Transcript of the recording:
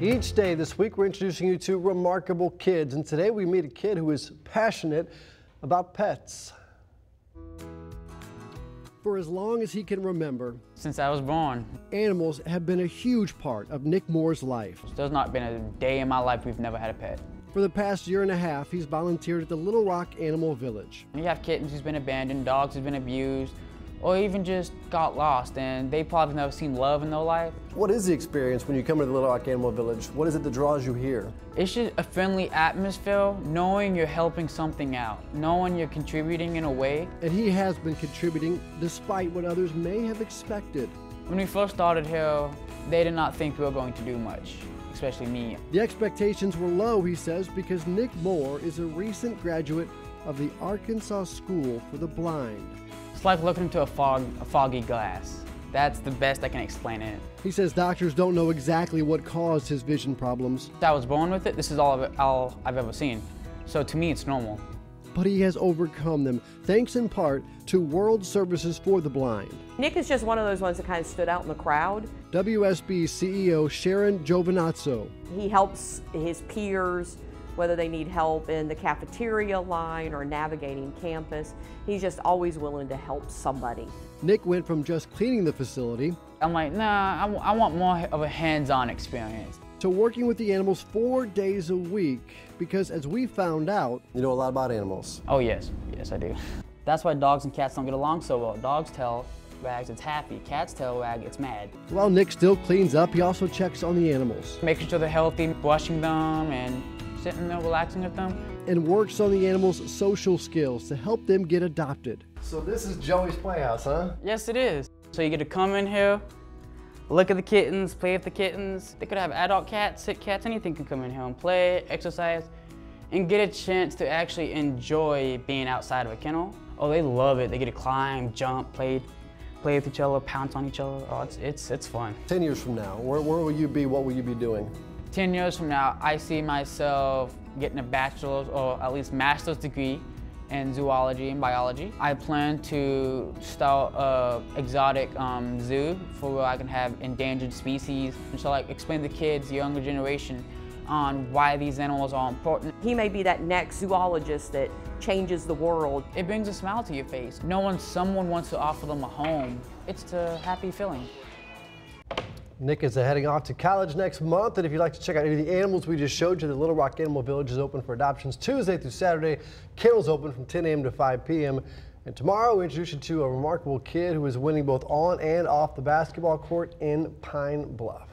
Each day this week, we're introducing you to remarkable kids, and today we meet a kid who is passionate about pets. For as long as he can remember, Since I was born, animals have been a huge part of Nick Moore's life. there's not been a day in my life we've never had a pet. For the past year and a half, he's volunteered at the Little Rock Animal Village. You have kittens who's been abandoned, dogs who's been abused, or even just got lost and they probably never seen love in their life. What is the experience when you come to the Little Rock Animal Village? What is it that draws you here? It's just a friendly atmosphere, knowing you're helping something out, knowing you're contributing in a way. And he has been contributing despite what others may have expected. When we first started here, they did not think we were going to do much, especially me. The expectations were low, he says, because Nick Moore is a recent graduate of the Arkansas School for the Blind. It's like looking into a, fog, a foggy glass. That's the best I can explain it. He says doctors don't know exactly what caused his vision problems, I was born with it. This is all I've, all I've ever seen. So to me, it's normal. but he has overcome them, thanks in part to World Services for the Blind. Nick is just one of those ones that kind of stood out in the crowd. WSB CEO Sharon Giovinazzo. He helps his peers, whether they need help in the cafeteria line or navigating campus. He's just always willing to help somebody. Nick went from just cleaning the facility I'm like, nah, I, w- I want more of a hands-on experience. to working with the animals four days a week because, as we found out, you know a lot about animals. Oh yes, yes I do. That's why dogs and cats don't get along so well. Dogs tell wags it's happy, cats tell wag it's mad. While Nick still cleans up, he also checks on the animals Making sure they're healthy, brushing them, and sitting there relaxing with them. and works on the animals' social skills to help them get adopted. So, this is Joey's Playhouse, huh? Yes, it is. So you get to come in here, look at the kittens, play with the kittens. They could have adult cats, sick cats, anything can come in here and play, exercise, and get a chance to actually enjoy being outside of a kennel. Oh, they love it. They get to climb, jump, play, play with each other, pounce on each other. Oh, it's it's it's fun. 10 years from now, where, where will you be? What will you be doing? 10 years from now, I see myself getting a bachelor's or at least master's degree in zoology and biology. I plan to start a exotic um, zoo for where I can have endangered species and so like explain to kids, younger generation, on why these animals are important. He may be that next zoologist that changes the world. It brings a smile to your face. Knowing someone wants to offer them a home, it's a happy feeling. Nick is heading off to college next month, and if you'd like to check out any of the animals we just showed you, the Little Rock Animal Village is open for adoptions Tuesday through Saturday. Kennels open from 10 a.m. to 5 p.m. And tomorrow we introduce you to a remarkable kid who is winning both on and off the basketball court in Pine Bluff.